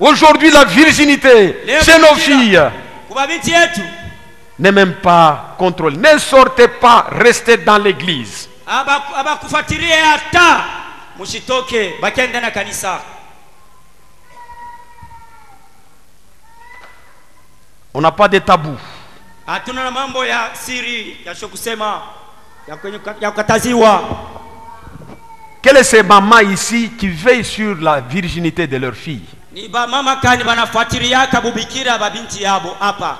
Aujourd'hui, la virginité chez nos filles n'est même pas contrôlée. Ne sortez pas, restez dans l'église. mushitoke bakia ndani ya kanisa On n'a pas de tabou. kukataziwa Quelles sont ces mamans ici qui veillent sur la virginité de leurs filles? Ni bamama kani banafuatiliaka bubikira babinti yabo hapa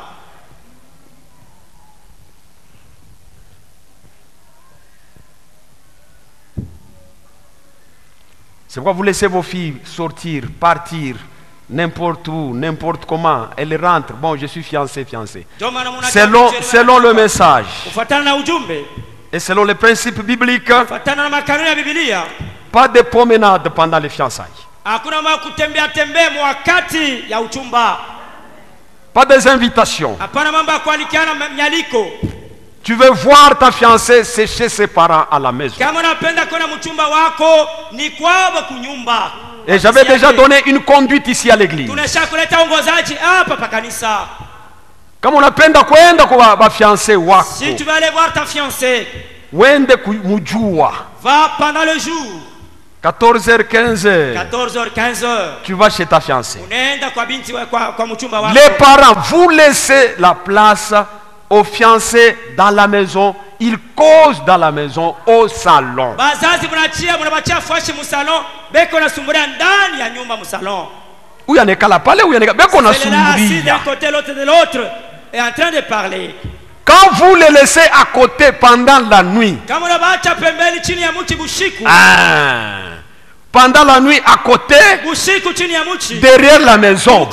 C'est pourquoi vous laissez vos filles sortir, partir, n'importe où, n'importe comment. Elles rentrent. Bon, je suis fiancé, fiancé. Selon, selon le message et selon les principes bibliques, pas de promenade pendant les fiançailles. Hakuna mambo kutembea tembea wakati ya uchumba Pas des invitations. hapana mambo ya kualikiana m- mnyaliko Tu veux voir ta fiancée, c'est chez ses parents à la maison. kama unapenda kuona mchumba wako ni kwabo kunyumba Et j'avais déjà donné une conduite ici à l'église. tunaisha kuleta uongozaji hapa pa kanisa Kama unapenda kwenda kwa bafiancé wako, si tu veux aller voir ta fiancée wende kumjua. va pendant le jour 14h, 15h, 14h 15h tu vas chez ta fiancée. Les parents, vous laissez la place aux fiancés dans la maison. Ils causent dans la maison, au salon. munabachia fuashi musalon beko nasumbulia ndani ya nyumba musalon Huyu anekala pale, huyu anekala beko est d'un nasumbulia. côté l'autre de l'autre et en train de parler Quand vous les laissez à côté pendant la nuit, ah, pendant la nuit à côté, derrière la maison,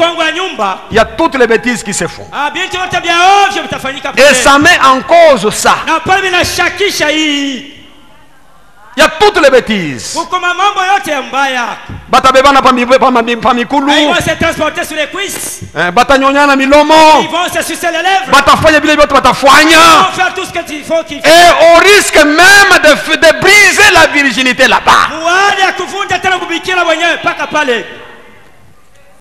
il y a toutes les bêtises qui se font. ah, Et ça met en cause ça. Il y a toutes les bêtises. Batabebana mikulu. Ils vont se transporter sur les cuisses. Eh, batanyonyana ils milomo vont se sucer les lèvres. Batafanya vile vyote ils batafanya vont faire tout ce qu'il faut qu'ils et on risque même de, de briser la virginité là-bas